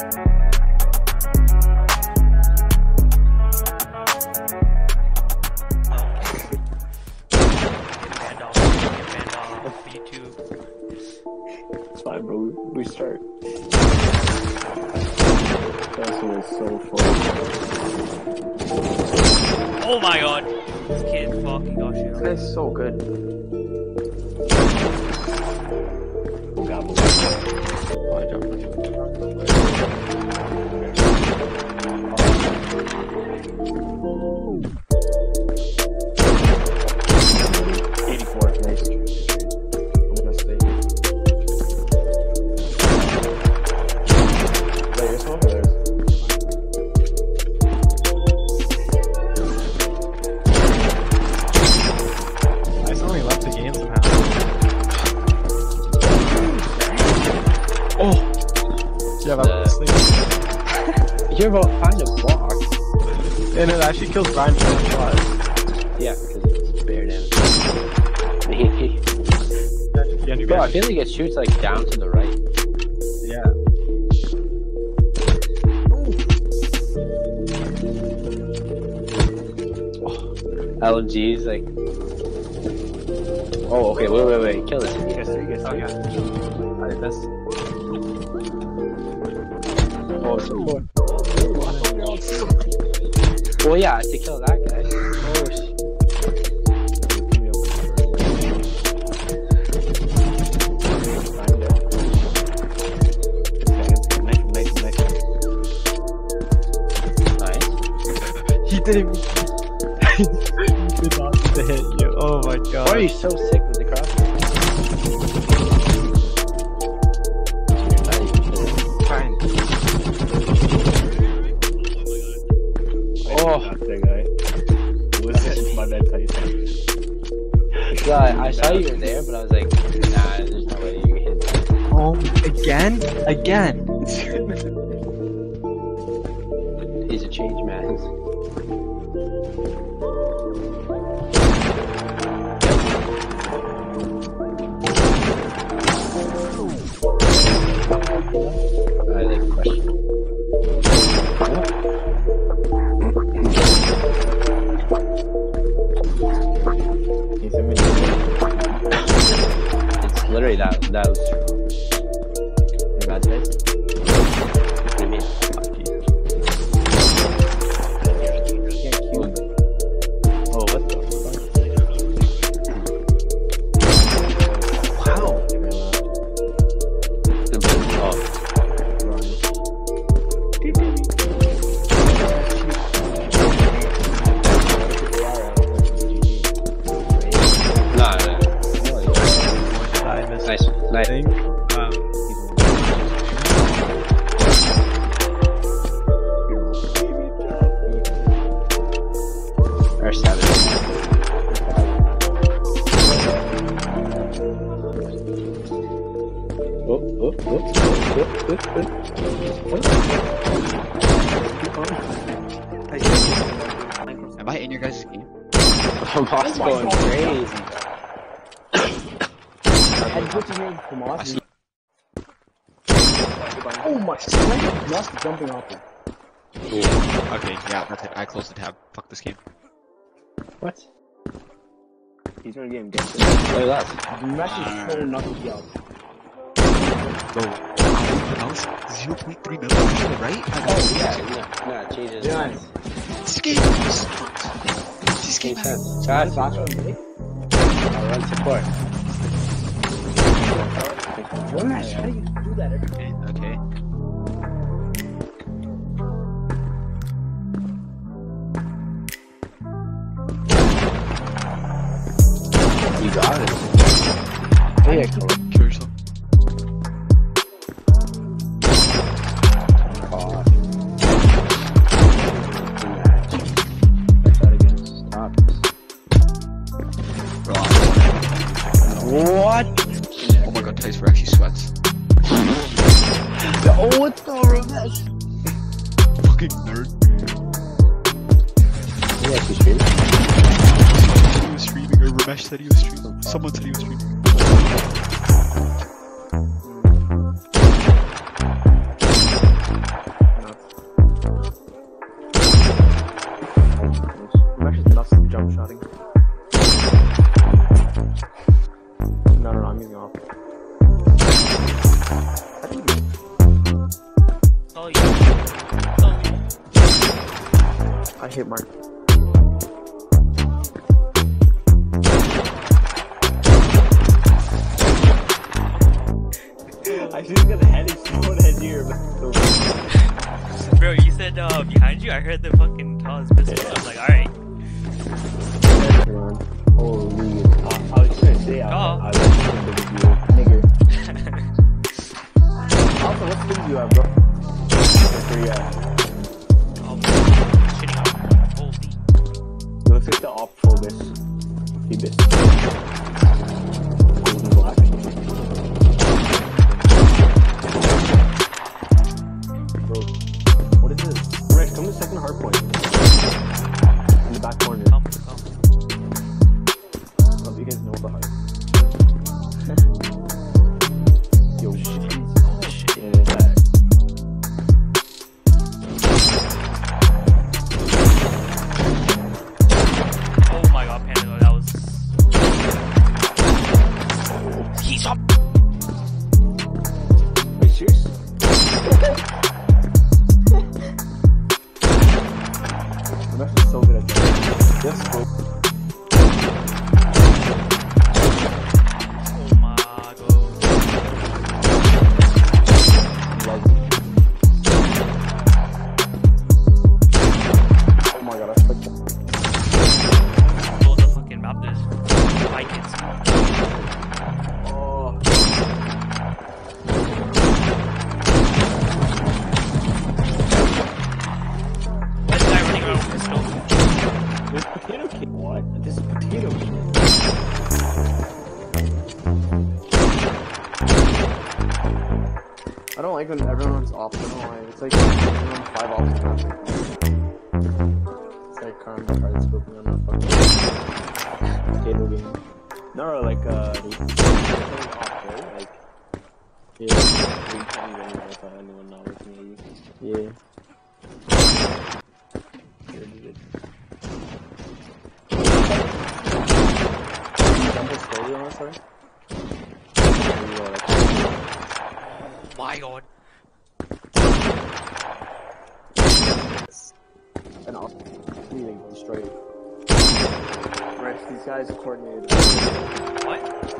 Randolph, Randolph, YouTube. It's fine, bro. We, start. That was so fun. Oh my god! This kid fucking got shit. That's so good. Eighty-four. Nice. I'm gonna Oh. Yeah, that was sleep. You're about find a block. And it actually kills Brian for a shot. Yeah, because it's bear damage. Yeah, Bro, I feel like it shoots like down to the right. yeah. Oh, LG's like. Oh, okay. Wait, wait, wait. Kill this. Kill this. Oh, yeah. Alright, that's. Oh, it's a four. Oh, Well, yeah, to kill that guy. Oh, sh- Nice. He didn't. he did not hit you. Oh my god. Why are you so sick again? Oh, oh, oh, oh, oh, oh, Am I in your guys' game? oh. Moss going crazy. And what's his name? I Tomas? Oh my, Slam just jumping off him. Okay, yeah, that's it. I closed the tab. Fuck this game. What? He's gonna get him guessed. Look at that. The message told nothing else. Bro, mouse 0.3 millimeters to the right? Oh, yeah, yeah, yeah, it changes. Nice. This game is fucked. This game Makes has sense. Chad, Flash? I'll run support. What? How do you do that every time? Okay, okay. You got it. Hey, Ramesh said he was streaming. Someone said he was streaming. I just got a headache so that year. Bro, you said uh, behind you, I heard the fucking tallest pistol. I was like, alright. Holy Uh, I was just gonna say, I, Oh. I was thinking of you. nigger. Also, what skins do you have, bro? Three, uh, Oh, shitting out. Holy. it looks like the op Phobos. Phoebus. Carmen cards on a fucking potato game. No, like, uh, they something off there, like, Yeah, three times anyway without anyone not looking at you. yeah. Jump slowly on us, sorry. My god. It. Right, these guys coordinated. What?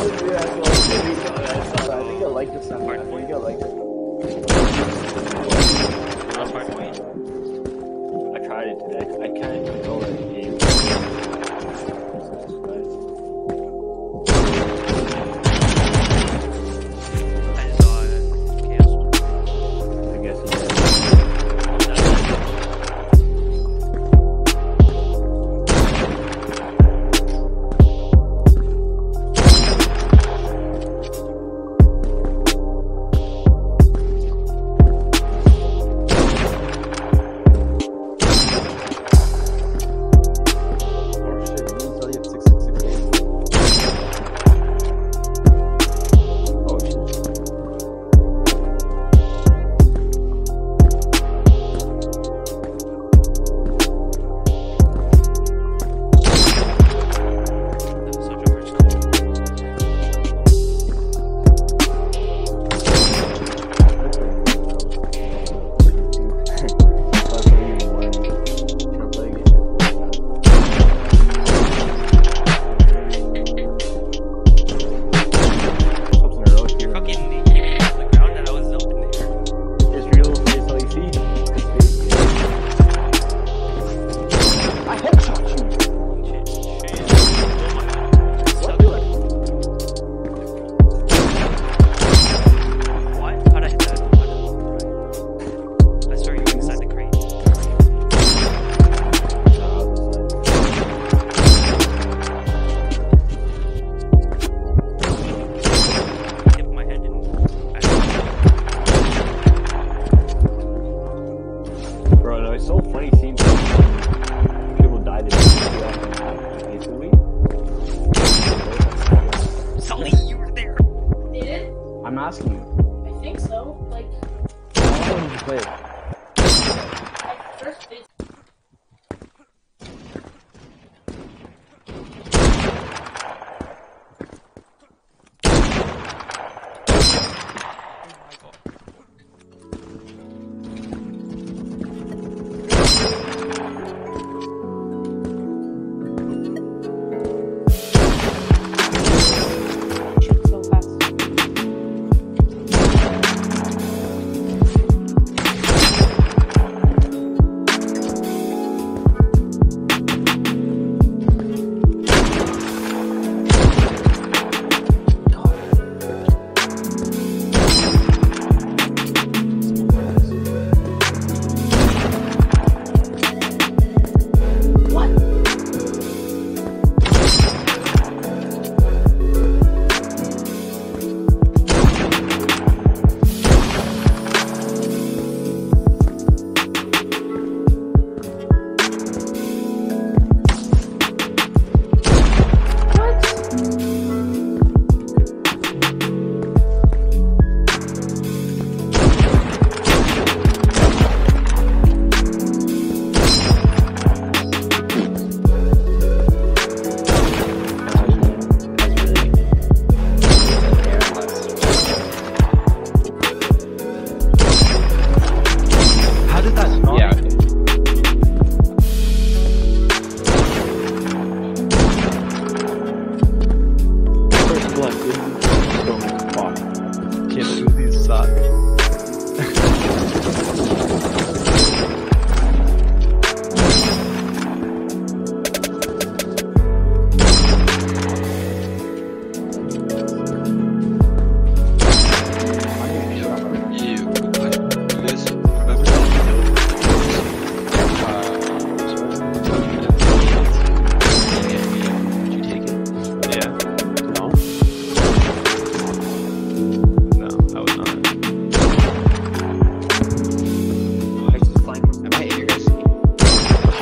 I think I like this. I like it. That's hard to wait. I tried it today. I can't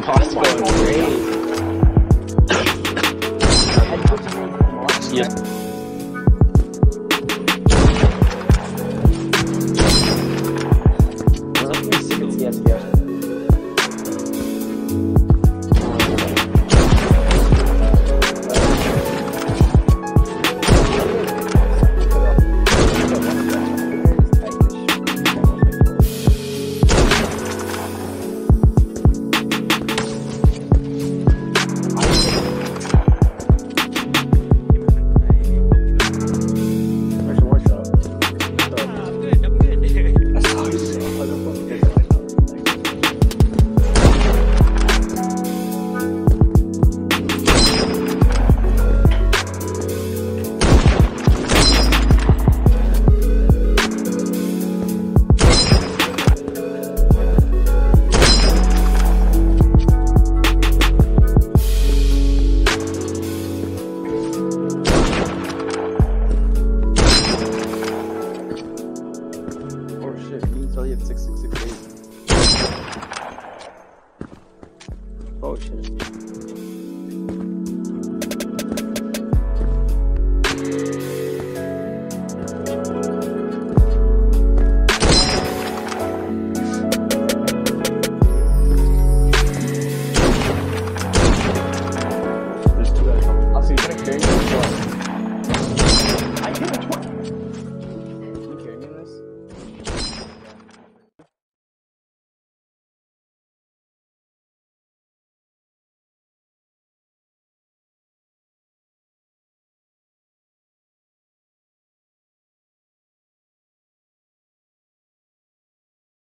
impossible.